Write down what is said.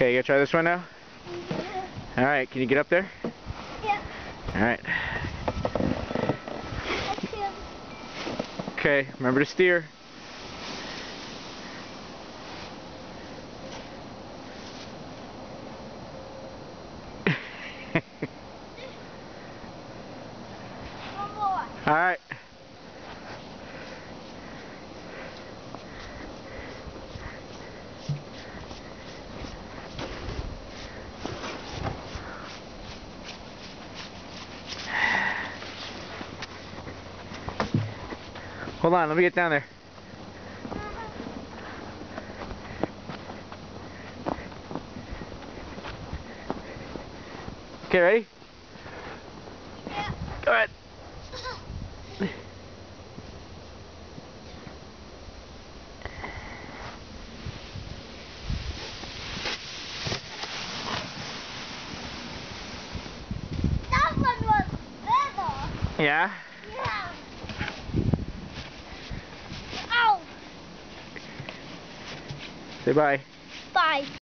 Okay, you gonna try this one now? Alright, can you get up there? Yeah. Alright. Okay, remember to steer. One more. Alright. Hold on, let me get down there. Okay, ready? Yeah. Go ahead. That one was better. Yeah? Yeah. Say bye. Bye.